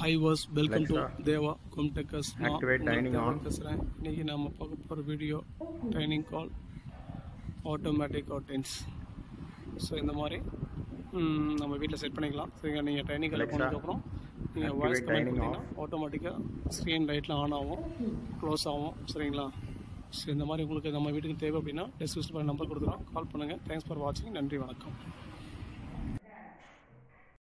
High was welcome to Deva கொம்டெக்கஸ் பேசுகிறேன் இன்னைக்கு நம்ம பார்க்க போகிற வீடியோ ட்ரைனிங் கால் ஆட்டோமேட்டிக் அவுட்டன்ஸ் ஸோ இந்த மாதிரி நம்ம வீட்டில் செட் பண்ணிக்கலாம். சரிங்களா நீங்கள் ட்ரைனிங் கால் பண்ணதுக்கப்புறம் நீங்கள் வாய்ஸ் கமெண்ட் பண்ணிங்கன்னா ஆட்டோமேட்டிக்காக ஸ்க்ரீன் லைட்டில் ஆன் ஆகும் க்ளோஸ் ஆகும். சரிங்களா? ஸோ இந்த மாதிரி உங்களுக்கு நம்ம வீட்டுக்கு தேவை அப்படின்னா டிஸ்கிரிப்ஷன் நம்பர் கொடுத்துருவோம் கால் பண்ணுங்கள் தேங்க்ஸ் ஃபார் வாட்சிங் நன்றி வணக்கம்.